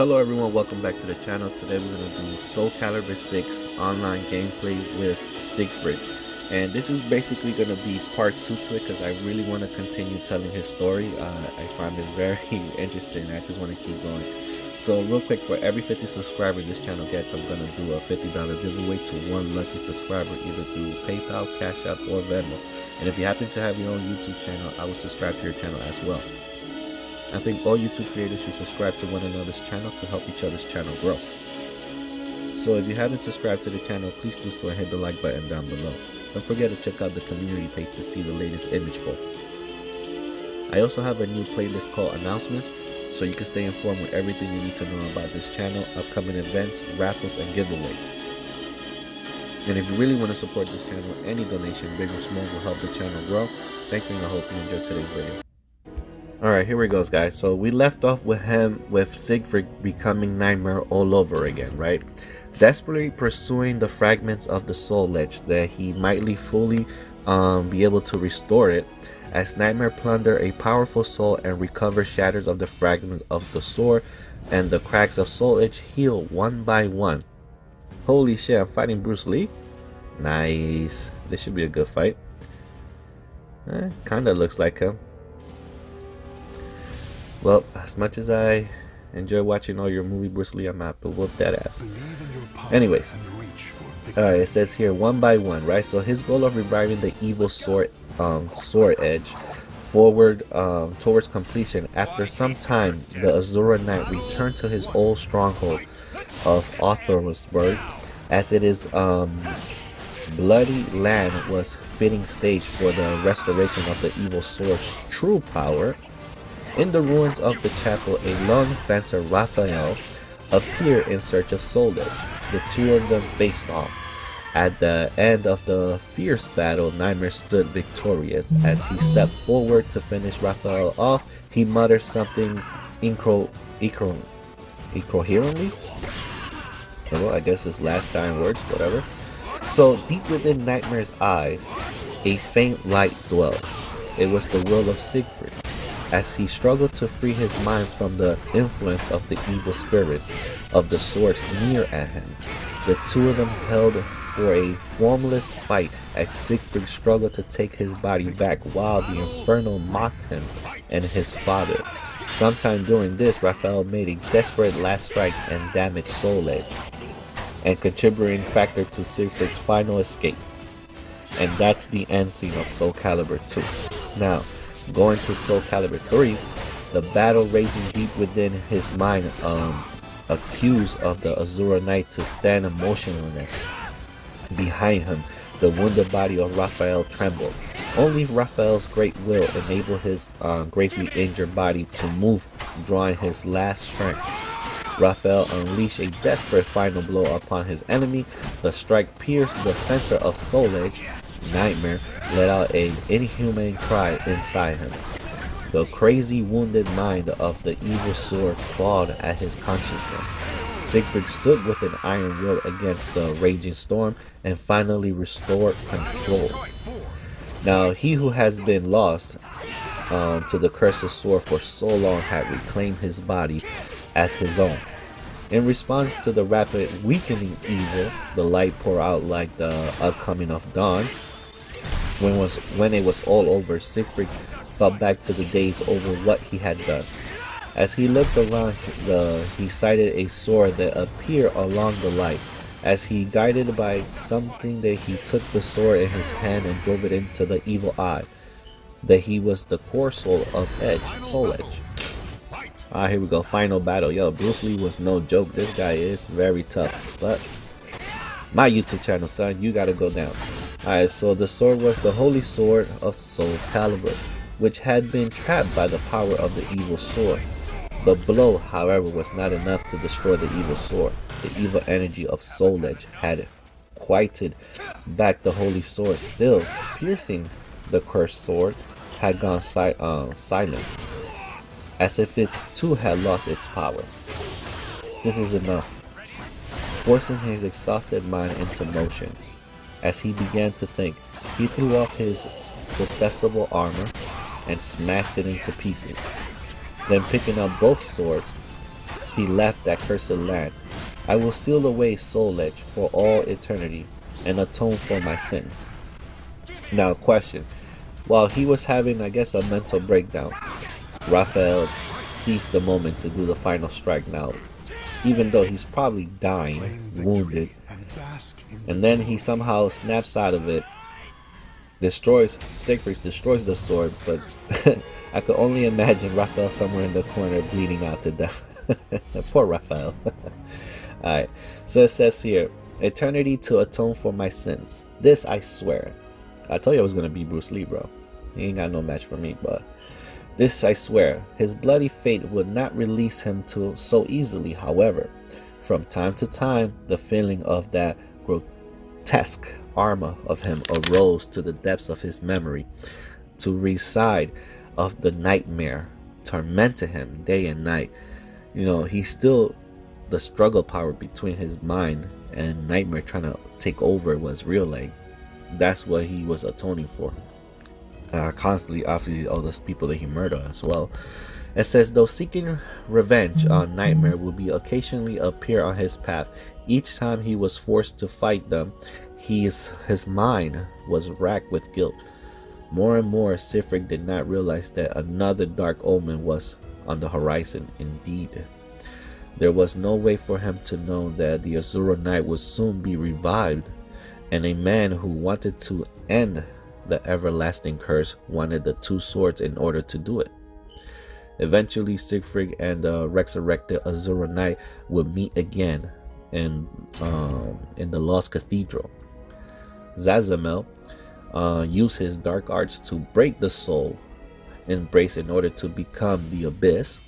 Hello everyone, welcome back to the channel. Today we're going to do Soul Calibur 6 online gameplay with Siegfried. And this is basically going to be part 2 to it because I really want to continue telling his story. Uh, I find it very interesting. I just want to keep going. So real quick, for every 50 subscribers this channel gets, I'm going to do a $50 giveaway to one lucky subscriber either through PayPal, Cash App, or Venmo. And if you happen to have your own YouTube channel, I will subscribe to your channel as well. I think all YouTube creators should subscribe to one another's channel to help each other's channel grow. So if you haven't subscribed to the channel, please do so and hit the like button down below. Don't forget to check out the community page to see the latest image poll. I also have a new playlist called Announcements, so you can stay informed with everything you need to know about this channel, upcoming events, raffles, and giveaways. And if you really want to support this channel, any donation, big or small, will help the channel grow. Thank you and I hope you enjoyed today's video. Alright, here we go, guys. So we left off with him with Siegfried becoming Nightmare all over again, right? Desperately pursuing the fragments of the soul edge that he mightly fully um, be able to restore it. As Nightmare plunder a powerful soul and recover shatters of the fragments of the sword and the cracks of soul edge heal one by one. Holy shit, I'm fighting Bruce Lee? Nice. This should be a good fight. Eh, kinda looks like him. Well, as much as I enjoy watching all your movie Lee, I'm not to whoop that ass. Anyways, alright, it says here one by one, right? So his goal of reviving the evil sword, um, sword edge forward um, towards completion. After some time, the Azure Knight returned to his old stronghold of Ostrheinsburg, as it is um, bloody land was fitting stage for the restoration of the evil sword's true power in the ruins of the chapel, a lone fencer, Raphael, appeared in search of Soul Edge. The two of them faced off. At the end of the fierce battle, Nightmare stood victorious. As he stepped forward to finish Raphael off, he muttered something incro, incro, incoherently. Well, I guess his last dying words, whatever. So, deep within Nightmare's eyes, a faint light dwelled. It was the will of Siegfried as he struggled to free his mind from the influence of the evil spirits of the source near at him. The two of them held for a formless fight as Siegfried struggled to take his body back while the Inferno mocked him and his father. Sometime during this, Raphael made a desperate last strike and damaged Soul Edge, and contributing factor to Siegfried's final escape. And that's the end scene of Soul Calibur 2. Now, Going to Soul Calibur 3, the battle raging deep within his mind um, accused of the Azure Knight to stand motionless. Behind him, the wounded body of Raphael trembled. Only Raphael's great will enabled his uh, greatly injured body to move, drawing his last strength. Raphael unleashed a desperate final blow upon his enemy. The strike pierced the center of Soul Edge, Nightmare let out an inhuman cry inside him. The crazy wounded mind of the evil sword clawed at his consciousness. Siegfried stood with an iron will against the raging storm and finally restored control. Now, he who has been lost uh, to the cursed sword for so long had reclaimed his body as his own. In response to the rapid weakening evil, the light poured out like the upcoming of dawn, when was when it was all over, Siegfried thought back to the days over what he had done. As he looked around, the, he sighted a sword that appeared along the light. As he guided by something that he took the sword in his hand and drove it into the evil eye. That he was the core soul of Edge, Soul Edge. Ah, here we go. Final battle. Yo, Bruce Lee was no joke. This guy is very tough. But my YouTube channel, son, you gotta go down. Alright, so the sword was the holy sword of Soul Calibur, which had been trapped by the power of the evil sword. The blow, however, was not enough to destroy the evil sword. The evil energy of Soul Edge had quieted back the holy sword, still piercing the cursed sword, had gone si uh, silent, as if it too had lost its power. This is enough. Forcing his exhausted mind into motion, as he began to think, he threw off his detestable armor and smashed it into pieces. Then picking up both swords, he left that cursed land. I will seal away Soul Edge for all eternity and atone for my sins. Now, question. While he was having, I guess, a mental breakdown, Raphael seized the moment to do the final strike now, even though he's probably dying, wounded. And then he somehow snaps out of it, destroys, Siegfried destroys the sword, but I could only imagine Raphael somewhere in the corner bleeding out to death. Poor Raphael. Alright, so it says here, Eternity to atone for my sins. This I swear. I told you I was gonna be Bruce Lee, bro. He ain't got no match for me, but this I swear. His bloody fate would not release him to so easily, however. From time to time, the feeling of that grotesque armor of him arose to the depths of his memory to reside of the nightmare tormented him day and night. You know, he still the struggle power between his mind and nightmare trying to take over was real like that's what he was atoning for. Uh, constantly after the other people that he murdered as well. It says though seeking revenge on nightmare would be occasionally appear on his path each time he was forced to fight them his his mind was racked with guilt more and more Siegfried did not realize that another dark omen was on the horizon indeed there was no way for him to know that the Azure Knight would soon be revived, and a man who wanted to end the everlasting curse wanted the two swords in order to do it. Eventually, Siegfried and the resurrected Azure Knight would meet again in, um, in the Lost Cathedral. Zasalamel uh, used his dark arts to break the soul embrace in order to become the Abyss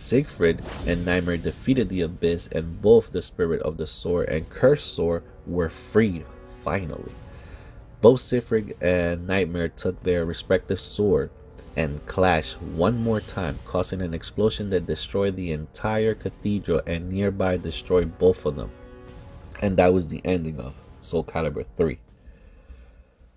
Siegfried and Nightmare defeated the Abyss and both the Spirit of the Sword and Cursed Sword were freed, finally. Both Siegfried and Nightmare took their respective sword and clashed one more time, causing an explosion that destroyed the entire cathedral and nearby destroyed both of them. And that was the ending of Soul Calibur 3.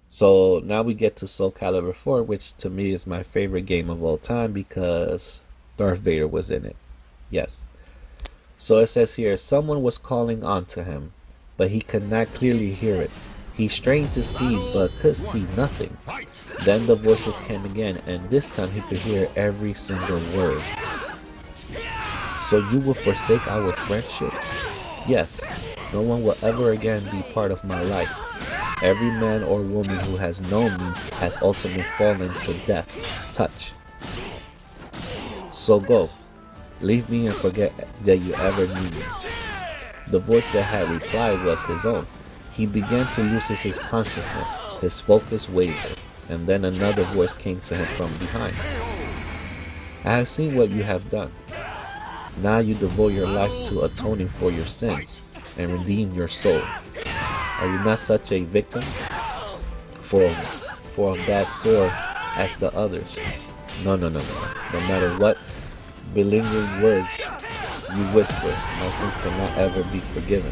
So now we get to Soul Calibur 4, which to me is my favorite game of all time because Darth Vader was in it. Yes. So it says here, someone was calling on to him, but he could not clearly hear it. He strained to see, but could see nothing. Then the voices came again, and this time he could hear every single word. So you will forsake our friendship? Yes, no one will ever again be part of my life. Every man or woman who has known me has ultimately fallen to death. Touch. So go. Leave me and forget that you ever knew me. The voice that had replied was his own. He began to lose his consciousness. His focus wavered, and then another voice came to him from behind. I have seen what you have done. Now you devote your life to atoning for your sins and redeem your soul. Are you not such a victim for, for bad sword as the others? No, no, no, no. No matter what belingering words you whisper, my sins cannot ever be forgiven.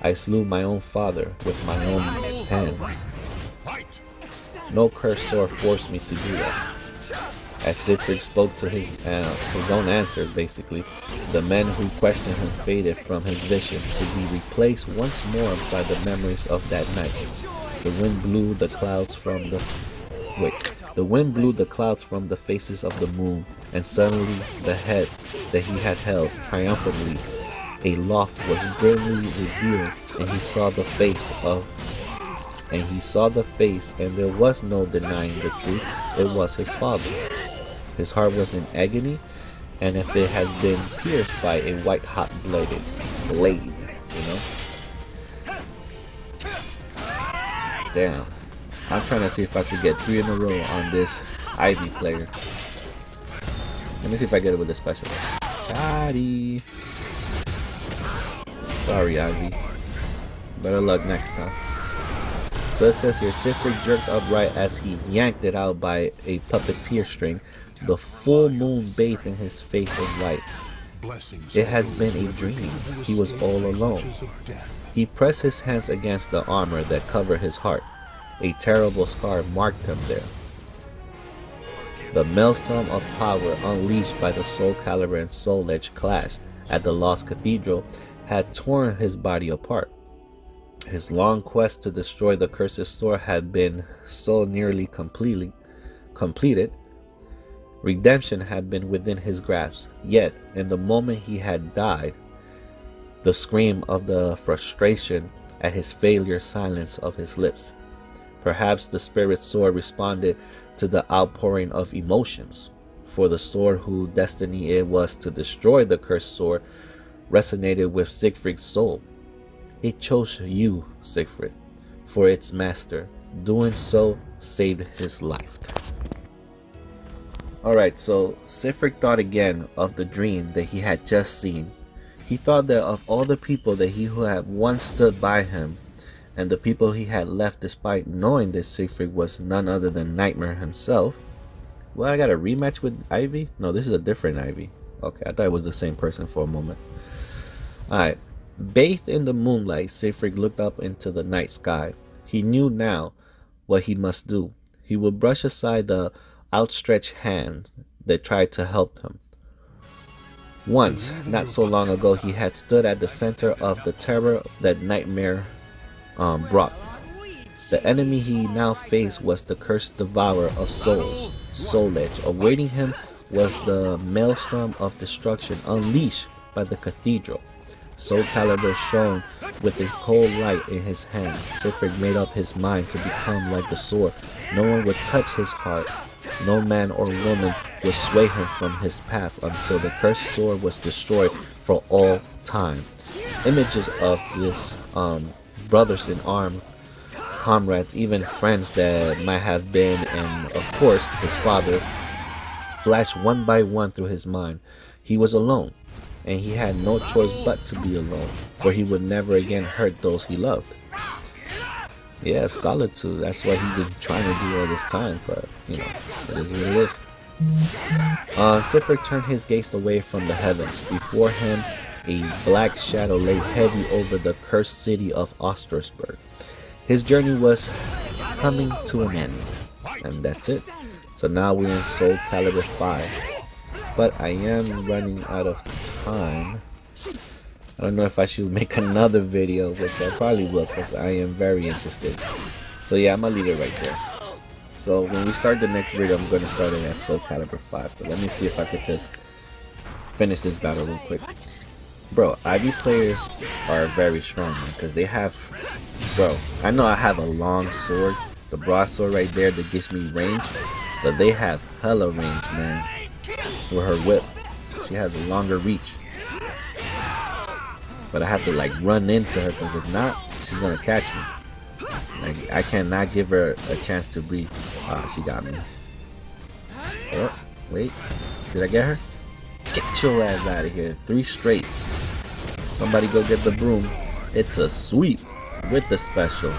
I slew my own father with my own hands. No cursed sword forced me to do that. As Siegfried spoke to his uh, his own answers, basically, the men who questioned him faded from his vision to be replaced once more by the memories of that night. The wind blew the clouds from the wait. The wind blew the clouds from the faces of the moon, and suddenly the head that he had held triumphantly aloft was grimly revealed, and he saw the face of and he saw the face, and there was no denying the truth. It was his father. His heart was in agony, and if it had been pierced by a white hot bladed blade, you know. Damn. I'm trying to see if I could get three in a row on this Ivy player. Let me see if I get it with a special. Daddy. Sorry, Ivy. Better luck next time. So it says here, Siegfried jerked upright as he yanked it out by a puppeteer string, the full moon bathed in his face in light. It had been a dream. He was all alone. He pressed his hands against the armor that covered his heart. A terrible scar marked him there. The maelstrom of power unleashed by the Soul Calibur and Soul Edge clash at the Lost Cathedral had torn his body apart. His long quest to destroy the cursed sword had been so nearly completely completed. Redemption had been within his grasp, yet in the moment he had died, the scream of the frustration at his failure silenced of his lips. Perhaps the spirit sword responded to the outpouring of emotions, for the sword whose destiny it was to destroy the cursed sword resonated with Siegfried's soul. It chose you, Siegfried, for its master. Doing so saved his life. Alright, so Siegfried thought again of the dream that he had just seen. He thought that of all the people that he who had once stood by him, and the people he had left despite knowing that Siegfried was none other than Nightmare himself. Well, I got a rematch with Ivy? No, this is a different Ivy. Okay, I thought it was the same person for a moment. Alright. Bathed in the moonlight, Siegfried looked up into the night sky. He knew now what he must do. He would brush aside the outstretched hands that tried to help him. Once, not so long ago, he had stood at the center of the terror that nightmare um, brought. The enemy he now faced was the cursed devourer of souls, Soul Edge. Awaiting him was the maelstrom of destruction unleashed by the cathedral. Soul Calibur shone with a cold light in his hand. Siegfried made up his mind to become like the sword. No one would touch his heart. No man or woman would sway him from his path until the cursed sword was destroyed for all time. Images of this um, brothers in arms, comrades, even friends that might have been, and of course his father, flashed one by one through his mind. He was alone and he had no choice but to be alone, for he would never again hurt those he loved. Yeah, solitude, that's what he's been trying to do all this time, but, you know, it is what it is. Uh, Siegfried turned his gaze away from the heavens. Before him, a black shadow lay heavy over the cursed city of Ostrheinsburg. His journey was coming to an end. And that's it. So now we're in Soul Calibur 5 but I am running out of time. I don't know if I should make another video, which I probably will because I am very interested. So yeah, I'm gonna leave it right there. So when we start the next video, I'm gonna start it at Soul Calibur 5. But let me see if I could just finish this battle real quick. Bro, Ivy players are very strong, because they have, bro, I know I have a long sword, the broadsword right there that gives me range, but they have hella range, man with her whip. She has a longer reach. But I have to like run into her because if not, she's gonna catch me. Like I cannot give her a chance to breathe. Ah, she got me. Oh, wait. Did I get her? Get your ass out of here. Three straight. Somebody go get the broom. It's a sweep with the special.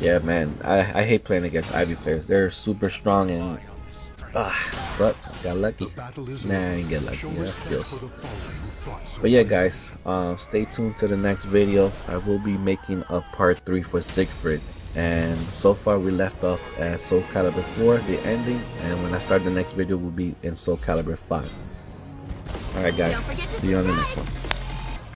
Yeah, man. I, I hate playing against Ivy players. They're super strong and Ah, but got lucky. Nah, I didn't get lucky. Yeah, skills. But yeah, guys, uh, stay tuned to the next video. I will be making a part 3 for Siegfried. And so far, we left off at Soul Calibur 4, the ending. And when I start the next video, we'll be in Soul Calibur 5. Alright, guys. See you on the next one.